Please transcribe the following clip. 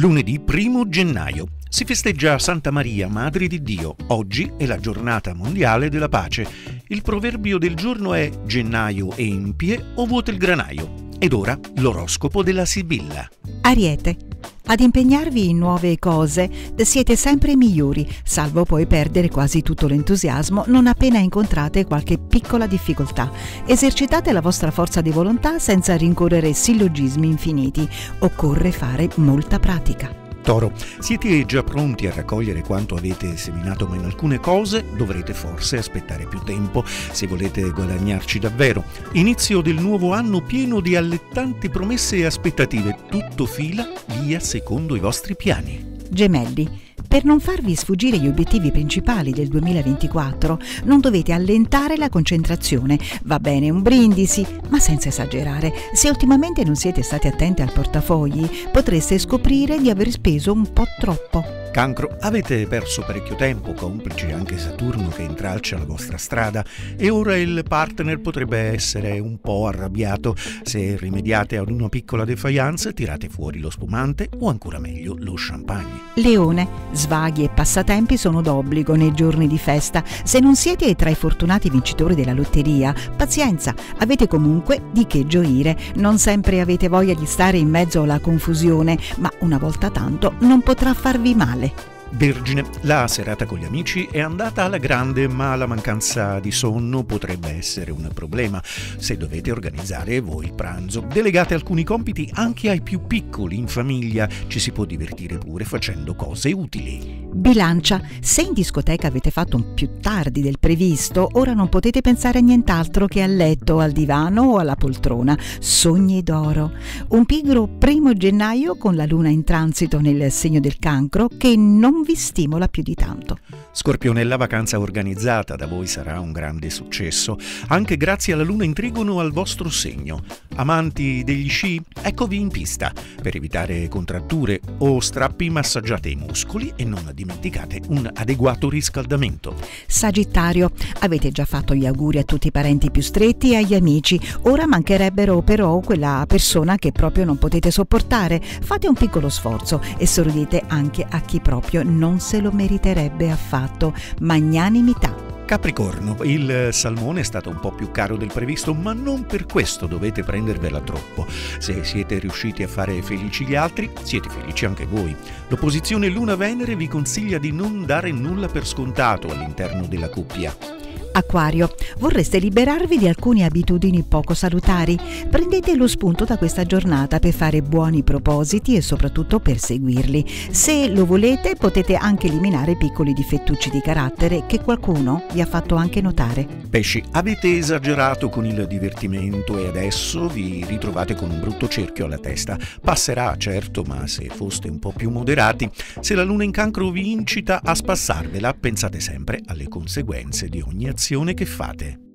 Lunedì 1 gennaio. Si festeggia Santa Maria, Madre di Dio. Oggi è la giornata mondiale della pace. Il proverbio del giorno è gennaio empie o vuota il granaio. Ed ora l'oroscopo della Sibilla. Ariete. Ad impegnarvi in nuove cose siete sempre migliori, salvo poi perdere quasi tutto l'entusiasmo non appena incontrate qualche piccola difficoltà. Esercitate la vostra forza di volontà senza rincorrere sillogismi infiniti. Occorre fare molta pratica. Toro, siete già pronti a raccogliere quanto avete seminato, ma in alcune cose dovrete forse aspettare più tempo se volete guadagnarci davvero. Inizio del nuovo anno pieno di allettanti promesse e aspettative. Tutto fila via secondo i vostri piani. Gemelli. Per non farvi sfuggire gli obiettivi principali del 2024, non dovete allentare la concentrazione. Va bene un brindisi, ma senza esagerare. Se ultimamente non siete stati attenti al portafogli, potreste scoprire di aver speso un po' troppo. Cancro, avete perso parecchio tempo, complice anche Saturno che intralcia la vostra strada e ora il partner potrebbe essere un po' arrabbiato. Se rimediate ad una piccola defiance, tirate fuori lo spumante o ancora meglio lo champagne. Leone, svaghi e passatempi sono d'obbligo nei giorni di festa. Se non siete tra i fortunati vincitori della lotteria, pazienza, avete comunque di che gioire. Non sempre avete voglia di stare in mezzo alla confusione, ma una volta tanto non potrà farvi male. Vergine, la serata con gli amici è andata alla grande, ma la mancanza di sonno potrebbe essere un problema se dovete organizzare voi il pranzo. Delegate alcuni compiti anche ai più piccoli in famiglia, ci si può divertire pure facendo cose utili. Bilancia, se in discoteca avete fatto un più tardi del previsto, ora non potete pensare a nient'altro che al letto, al divano o alla poltrona. Sogni d'oro. Un pigro primo gennaio con la luna in transito nel segno del cancro che non vi stimola più di tanto. Scorpione, la vacanza organizzata da voi sarà un grande successo, anche grazie alla luna in trigono al vostro segno. Amanti degli sci, eccovi in pista. Per evitare contratture o strappi massaggiate i muscoli e non dimenticate un adeguato riscaldamento. Sagittario, avete già fatto gli auguri a tutti i parenti più stretti e agli amici, ora mancherebbero però quella persona che proprio non potete sopportare. Fate un piccolo sforzo e sorridete anche a chi proprio non se lo meriterebbe affatto. Magnanimità. Capricorno, il salmone è stato un po' più caro del previsto, ma non per questo dovete prendervela troppo. Se siete riusciti a fare felici gli altri, siete felici anche voi. L'opposizione Luna-Venere vi consiglia di non dare nulla per scontato all'interno della coppia. Acquario, vorreste liberarvi di alcune abitudini poco salutari? Prendete lo spunto da questa giornata per fare buoni propositi e soprattutto per seguirli. Se lo volete potete anche eliminare piccoli difettucci di carattere che qualcuno vi ha fatto anche notare. Pesci, avete esagerato con il divertimento e adesso vi ritrovate con un brutto cerchio alla testa. Passerà, certo, ma se foste un po' più moderati, se la luna in cancro vi incita a spassarvela, pensate sempre alle conseguenze di ogni azione che fate.